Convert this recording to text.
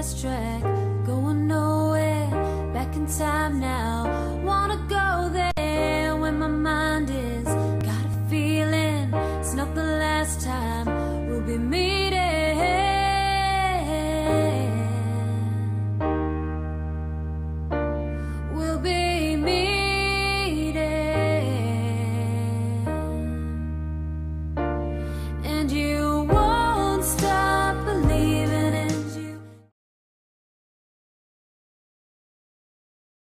fast track, going nowhere. Back in time now.